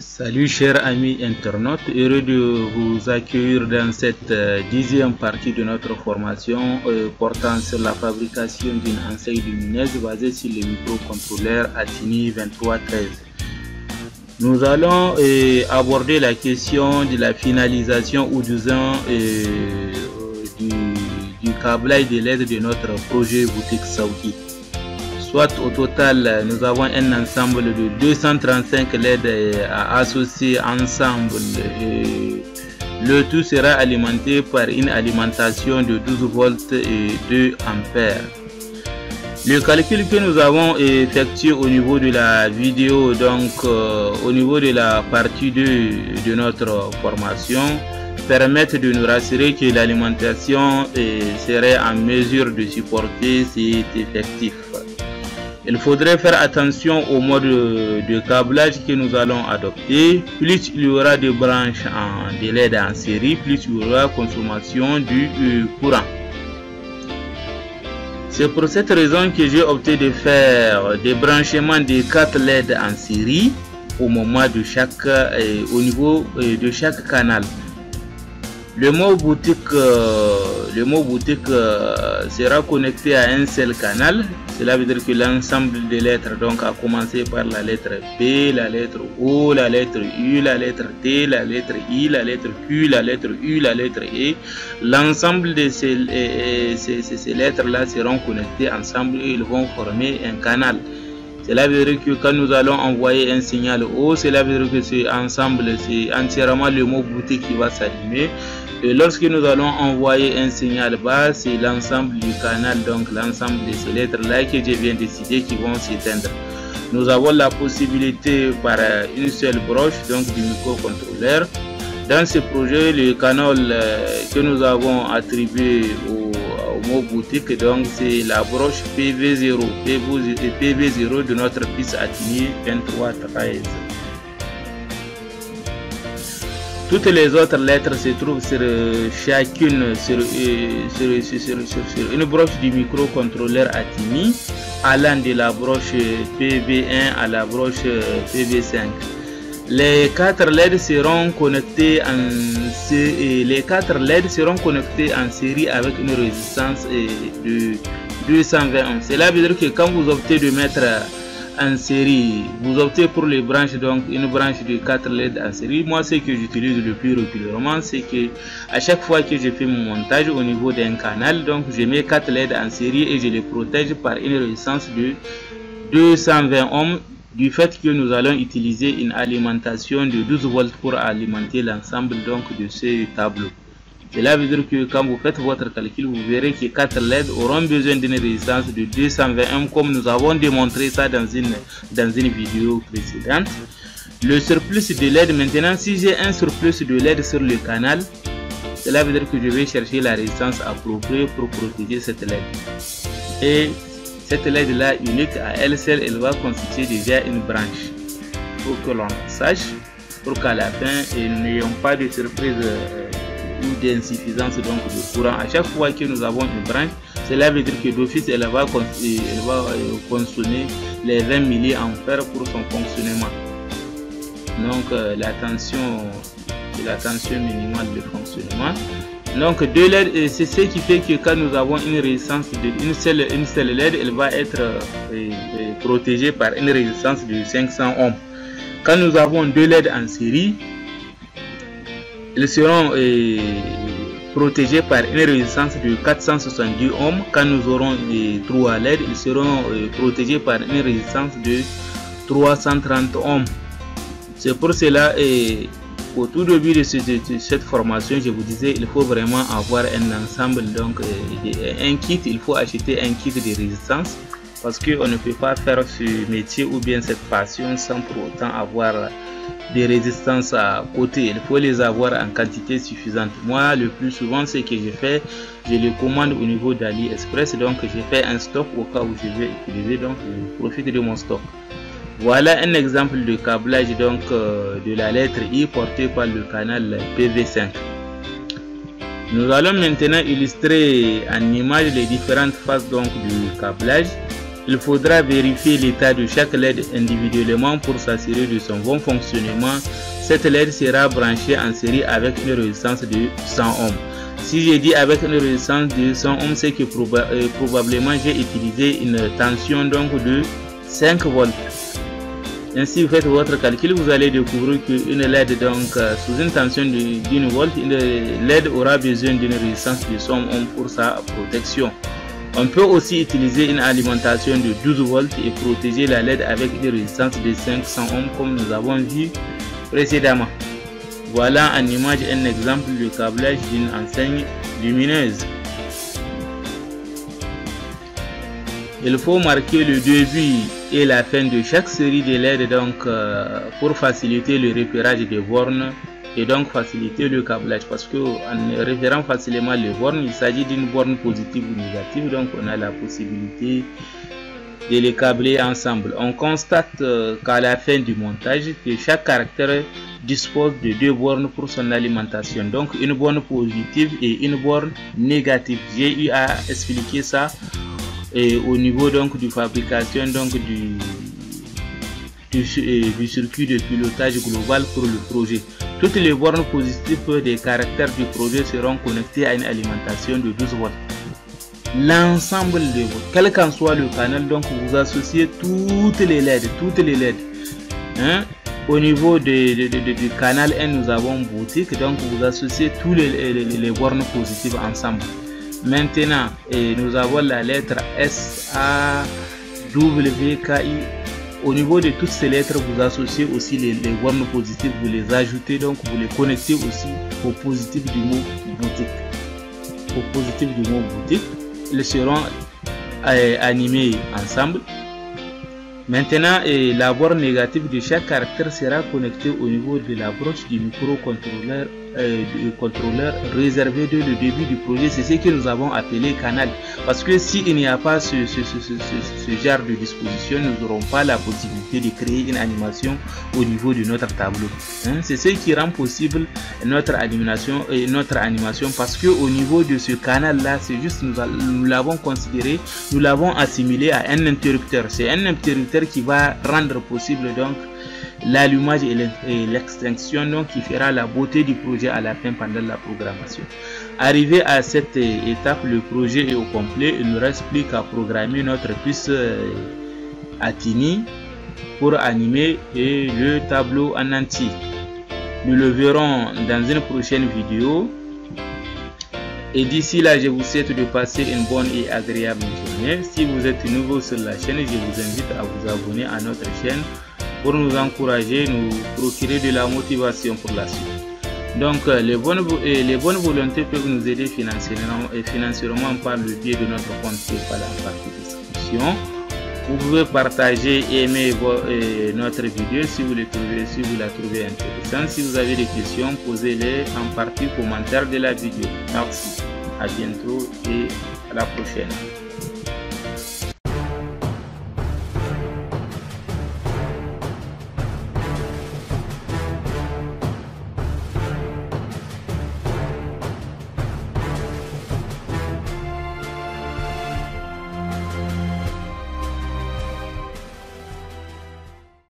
Salut chers amis internautes, heureux de vous accueillir dans cette euh, dixième partie de notre formation euh, portant sur la fabrication d'une enseigne lumineuse basée sur le microcontrôleur Atini 2313. Nous allons euh, aborder la question de la finalisation ou disons du, du câblage de l'aide de notre projet boutique Saudi soit au total nous avons un ensemble de 235 LED à associer ensemble et le tout sera alimenté par une alimentation de 12 volts et 2 ampères. Le calcul que nous avons effectué au niveau de la vidéo donc euh, au niveau de la partie 2 de notre formation permettent de nous rassurer que l'alimentation serait en mesure de supporter cet effectif il faudrait faire attention au mode de câblage que nous allons adopter. Plus il y aura de branches en délai en série, plus il y aura consommation du euh, courant. C'est pour cette raison que j'ai opté de faire des branchements de 4 LED en série au moment de chaque, euh, au niveau euh, de chaque canal. Le mot boutique, le mot boutique sera connecté à un seul canal cela veut dire que l'ensemble des lettres, donc à commencer par la lettre P, la lettre O, la lettre U, la lettre T, la lettre I, la lettre Q, la lettre U, la lettre E, l'ensemble de ces, ces, ces lettres-là seront connectées ensemble et ils vont former un canal. Cela veut dire que quand nous allons envoyer un signal haut, cela veut dire que c'est ensemble, c'est entièrement le mot boutique qui va s'allumer. Et lorsque nous allons envoyer un signal bas, c'est l'ensemble du canal, donc l'ensemble de ces lettres-là que je viens de citer qui vont s'éteindre. Nous avons la possibilité par une seule broche, donc du microcontrôleur. Dans ce projet, le canal euh, que nous avons attribué au, boutique, donc c'est la broche PV0, PV0 de notre piste Atini 2313. Toutes les autres lettres se trouvent sur chacune sur, une broche du microcontrôleur Atini allant de la broche PV1 à la broche PV5. Les quatre LED seront connectés en les quatre LED seront connectés en série avec une résistance de 220 ohms. Cela veut dire que quand vous optez de mettre en série, vous optez pour les branches, donc une branche de 4 LED en série. Moi, ce que j'utilise le plus régulièrement, c'est que à chaque fois que je fais mon montage au niveau d'un canal, donc je mets 4 LED en série et je les protège par une résistance de 220 ohms du fait que nous allons utiliser une alimentation de 12 volts pour alimenter l'ensemble donc de ces tableaux. Cela veut dire que quand vous faites votre calcul, vous verrez que 4 LED auront besoin d'une résistance de 220 comme nous avons démontré ça dans une, dans une vidéo précédente. Le surplus de LED, maintenant, si j'ai un surplus de LED sur le canal, cela veut dire que je vais chercher la résistance appropriée pour protéger cette LED. Et cette LED là unique à elle seule, elle va constituer déjà une branche. Pour que l'on sache, pour qu'à la fin, ils n'ayons pas de surprise ou d'insuffisance donc de courant. À chaque fois que nous avons une branche, cela veut dire que d'office elle va, elle va consommer les 20 mA pour son fonctionnement. Donc la tension, la tension minimale de fonctionnement. Donc deux LED, c'est ce qui fait que quand nous avons une résistance d'une seule, une seule LED, elle va être protégée par une résistance de 500 ohms. Quand nous avons deux LED en série, ils seront protégés par une résistance de 470 ohms. Quand nous aurons trois LED, ils seront protégés par une résistance de 330 ohms. C'est pour cela au tout début de, cette formation, je vous disais, il faut vraiment avoir un ensemble, donc un kit, il faut acheter un kit de résistance parce qu'on ne peut pas faire ce métier ou bien cette passion sans pour autant avoir des résistances à côté. Il faut les avoir en quantité suffisante. Moi, le plus souvent, ce que je fais, je les commande au niveau d'AliExpress. Donc, je fais un stock au cas où je vais utiliser. Donc, je profite de mon stock. Voilà un exemple de câblage donc de la lettre I portée par le canal PV5. Nous allons maintenant illustrer en image les différentes phases donc du câblage. Il faudra vérifier l'état de chaque LED individuellement pour s'assurer de son bon fonctionnement. Cette LED sera branchée en série avec une résistance de 100 ohms. Si j'ai dit avec une résistance de 100 ohms, c'est que euh, probablement j'ai utilisé une tension donc de 5 volts. Ainsi, vous faites votre calcul, vous allez découvrir qu'une LED donc euh, sous une tension d'une volt, une LED aura besoin d'une résistance de 100 ohms pour sa protection. On peut aussi utiliser une alimentation de 12 volts et protéger la LED avec une résistance de 500 ohms comme nous avons vu précédemment. Voilà en image un exemple de câblage d'une enseigne lumineuse. Il faut marquer le début et la fin de chaque série de LED donc euh, pour faciliter le repérage des bornes et donc faciliter le câblage. Parce que en référant facilement les bornes il s'agit d'une borne positive ou négative donc on a la possibilité de les câbler ensemble. On constate euh, qu'à la fin du montage que chaque caractère dispose de deux bornes pour son alimentation. Donc une borne positive et une borne négative. J'ai eu à expliquer ça et au niveau donc du fabrication donc du du, circuit de pilotage global pour le projet. Toutes les bornes positives des caractères du projet seront connectées à une alimentation de 12 volts. L'ensemble de volts, quel qu'en soit le canal, donc vous associez toutes les LED, toutes les LED. Hein? Au niveau de, du canal 1, nous avons boutique, donc vous associez tous les, les, les bornes positives ensemble. Maintenant, nous avons la lettre S, A, W, K, I. Au niveau de toutes ces lettres, vous associez aussi les, les bornes positives, vous les ajoutez, donc vous les connectez aussi au positif du mot boutique. Au positif du mot boutique, ils seront euh, animés ensemble. Maintenant, la borne négative de chaque caractère sera connectée au niveau de la broche du microcontrôleur euh, du contrôleur réservé dès le début du projet. C'est ce que nous avons appelé canal. Parce que s'il n'y a pas ce, genre de disposition, nous n'aurons pas la possibilité de créer une animation au niveau de notre tableau. Hein? C'est ce qui rend possible notre animation, et notre animation parce que au niveau de ce canal là, c'est juste nous l'avons considéré, nous l'avons assimilé à un interrupteur. C'est un interrupteur qui va rendre possible donc l'allumage et l'extinction qui fera la beauté du projet à la fin pendant la programmation. Arrivé à cette étape, le projet est au complet. Il ne reste plus qu'à programmer notre puce Atini pour animer le tableau en entier. Nous le verrons dans une prochaine vidéo. Et d'ici là, je vous souhaite de passer une bonne et agréable journée. Si vous êtes nouveau sur la chaîne, je vous invite à vous abonner à notre chaîne pour nous encourager, nous procurer de la motivation pour la suite. Donc, les bonnes, les bonnes volontés peuvent nous aider financièrement, et financièrement par le biais de notre compte PayPal en partie description. Vous pouvez partager et aimer notre vidéo si vous, le trouvez, si vous la trouvez intéressante. Si vous avez des questions, posez-les en partie commentaire de la vidéo. Merci, à bientôt et à la prochaine.